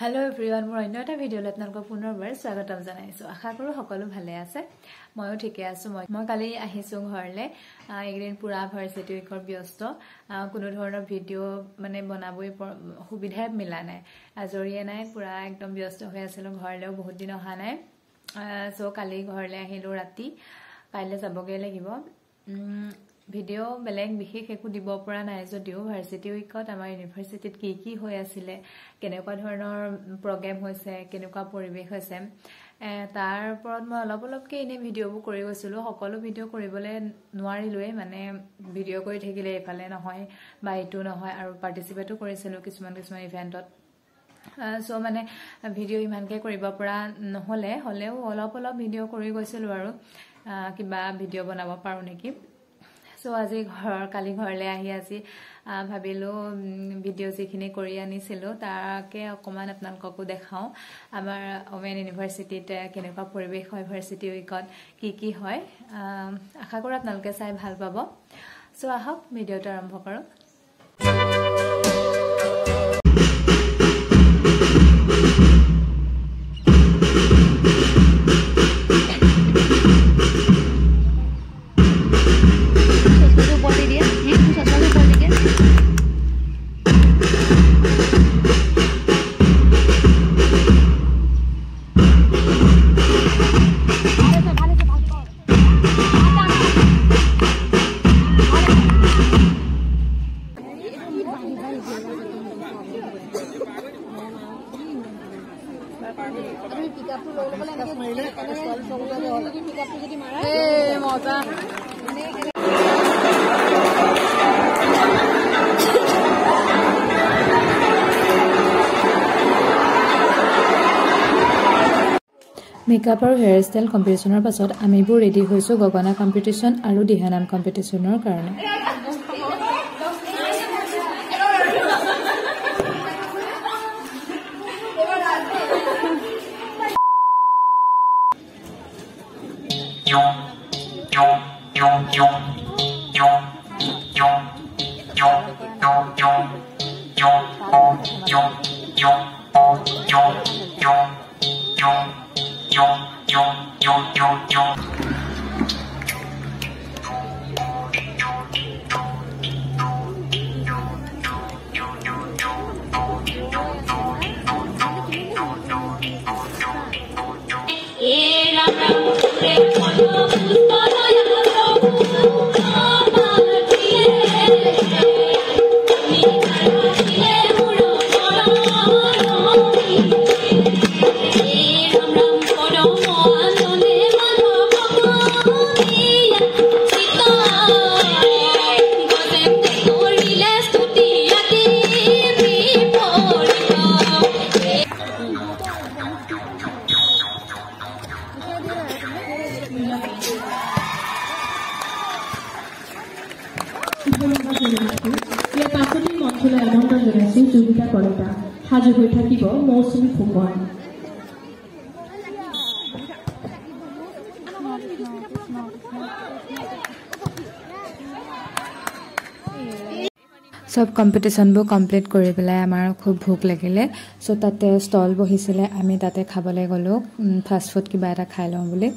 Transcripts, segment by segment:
Hello everyone মোৰ অন্য এটা ভিডিঅ'লৈ আপোনালোকক পুনৰবাৰ স্বাগতম জনাইছোঁ। আশা কৰোঁ সকলো ভালে আছে। ময়ো ঠিকে আছোঁ। মই মই কালি আহিছোঁ ঘৰলৈ। এইকেইদিন পূৰা ভাৰ্চিটি উইকৰ ব্যস্ত। কোনো ধৰণৰ ভিডিঅ' মানে বনাবই সুবিধাই মিলা নাই। আজৰিয়ে নাই পূৰা একদম ব্যস্ত হৈ আছিলোঁ ঘৰলৈও বহুত দিন অহা নাই। চ' কালি ঘৰলৈ আহিলোঁ ৰাতি। কাইলৈ যাবগৈ লাগিব। ভিডিঅ' বেলেগ বিশেষ একো দিব পৰা নাই যদিও ভাৰ্চিটি উইকত আমাৰ ইউনিভাৰ্চিটিত কি কি হৈ আছিলে কেনেকুৱা ধৰণৰ প্ৰগ্ৰেম হৈছে কেনেকুৱা পৰিৱেশ হৈছে তাৰ ওপৰত মই অলপ অলপকৈ এনেই ভিডিঅ'বোৰ কৰি গৈছিলোঁ। সকলো ভিডিঅ' কৰিবলৈ নোৱাৰিলোৱেই মানে ভিডিঅ' কৰি থাকিলে এইফালে নহয় বা এইটো নহয় আৰু পাৰ্টিচিপেটো কৰিছিলোঁ কিছুমান কিছুমান ইভেণ্টত। চ' মানে ভিডিঅ' ইমানকৈ কৰিব পৰা নহ'লে হ'লেও অলপ অলপ ভিডিঅ' কৰি গৈছিলোঁ আৰু কিবা ভিডিঅ' বনাব পাৰোঁ নেকি। চ' আজি ঘৰ কালি ঘৰলৈ আহি আজি ভাবিলোঁ ভিডিঅ' যিখিনি কৰি আনিছিলোঁ তাকে অকণমান আপোনালোককো দেখাওঁ। আমাৰ অমেন ইউনিভাৰ্চিটিত কেনেকুৱা পৰিৱেশ হয় ভাৰ্চিটি উইকত কি কি হয় আশা কৰোঁ আপোনালোকে চাই ভাল পাব। চ' আহক ভিডিঅ'টো আৰম্ভ কৰোঁ। মেকআপ আৰু হেয়াৰ ষ্টাইল কম্পিটিশ্যনৰ পাছত আমিবোৰ ৰেডি হৈছোঁ গগনা কম্পিটিশ্যন আৰু দিহানাম কম্পিটিশ্যনৰ কাৰণে। Yeah, I'm চব কম্পিটিশ্যনবোৰ কমপ্লিট কৰি পেলাই আমাৰ খুব ভোক লাগিলে। চ' তাতে ষ্টল বহিছিলে আমি তাতে খাবলৈ গ'লোঁ। ফাষ্টফুড কিবা এটা খাই লওঁ বুলি.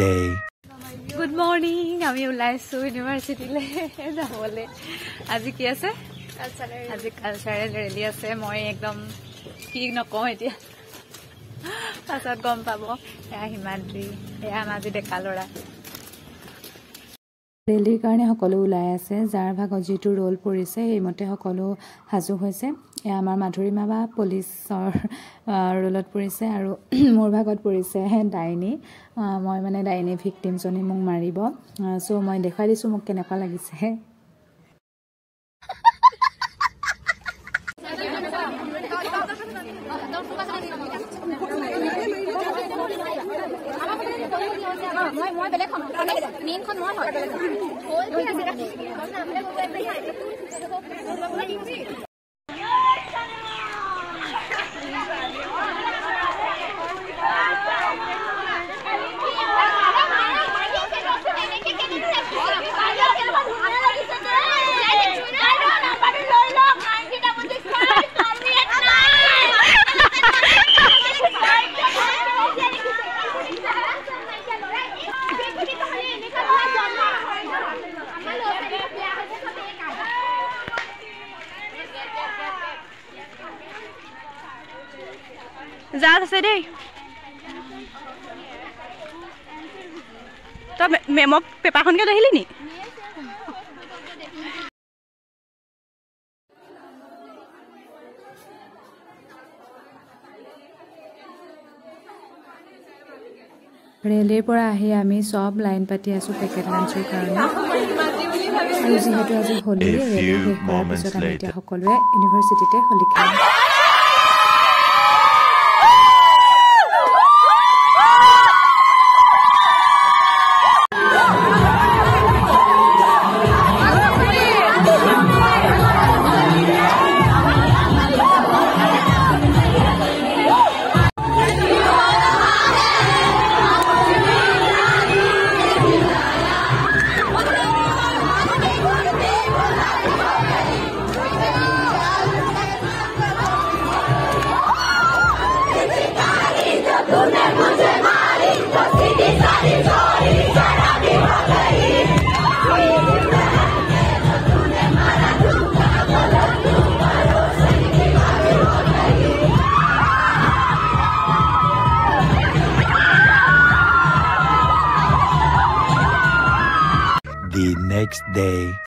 Day. গুড মৰ্ণিং আমি ওলাইছো ইউনিভাৰ্চিটিলৈ যাবলৈ আজি কি আছে? আজি কালচাৰেল ৰেলী আছে। মই একদম কি নকওঁ এতিয়া। পাছত গম পাব। এয়া হিমাদ্ৰী এয়া মাজী ডেকা ল'ৰা। ৰেলীৰ কাৰণে সকলো ওলাই আছে। যাৰ ভাগত যিটো ৰোল পৰিছে সেইমতে সকলো সাজু হৈছে। আমাৰ মাধুৰীমা বা পুলিচৰ ৰোলত পৰিছে আৰু মোৰ ভাগত পৰিছে ডাইনী। মই মানে ডাইনী ভিক্টিমজনী মোক মাৰিব। চ' মই দেখুৱাই দিছোঁ মোক কেনেকুৱা লাগিছে। ৰেলীৰ পৰা আহি আমি চব লাইন পাতি আছো পেকেট লাঞ্চৰ কাৰণে। আৰু যিহেতু আজি হোলী A ৰেলী শেষ হোৱাৰ পিছত. সকলোৱে ইউনিভাৰ্চিটিতে হোলী খেলিম। Day.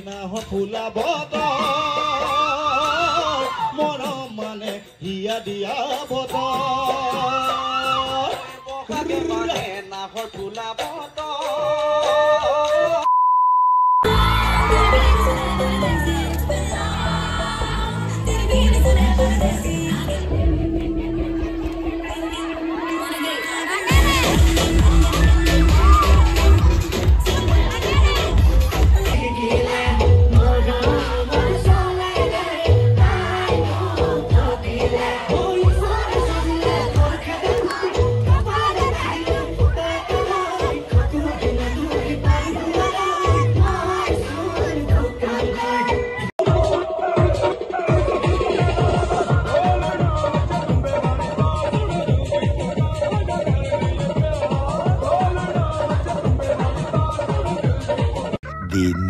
ফুলা বতৰ মৰম মানে হিয়া দিয়া বতৰ বহাগে মানে নাহৰ ফুলা বতৰ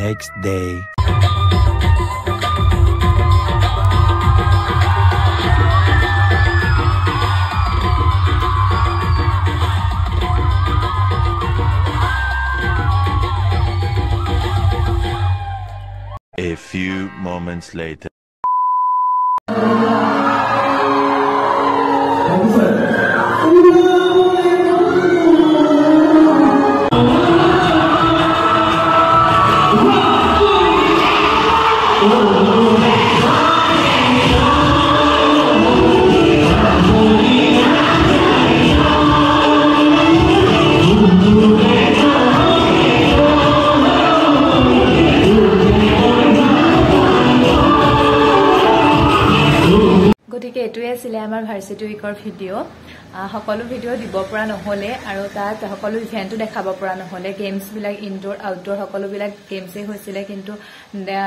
next day. A few moments later. Varsity উইকৰ video সকলো ভিডিঅ' দিব পৰা নহ'লে আৰু তাত সকলো ইভেণ্টো দেখাব পৰা নহ'লে গেমছবিলাক ইনডোৰ আউটডোৰ সকলোবিলাক গেমছেই হৈছিলে কিন্তু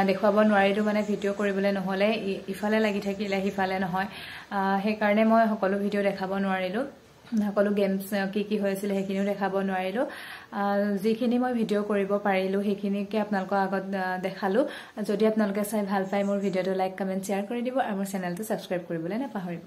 দেখুৱাব নোৱাৰিলোঁ মানে ভিডিঅ' কৰিবলৈ নহ'লে ইফালে লাগি থাকিলে সিফালে নহয়। সেইকাৰণে মই সকলো ভিডিঅ' দেখাব নোৱাৰিলোঁ। সকলো গেমছ কি কি হৈছিলে সেইখিনিও দেখাব নোৱাৰিলোঁ। যিখিনি মই ভিডিঅ' কৰিব পাৰিলোঁ সেইখিনিকে আপোনালোকৰ আগত দেখালোঁ। যদি আপোনালোকে চাই ভাল পায় মোৰ ভিডিঅ'টো লাইক কমেণ্ট শ্বেয়াৰ কৰি দিব আৰু মোৰ চেনেলটো ছাবস্ক্ৰাইব কৰিবলৈ নাপাহৰিব।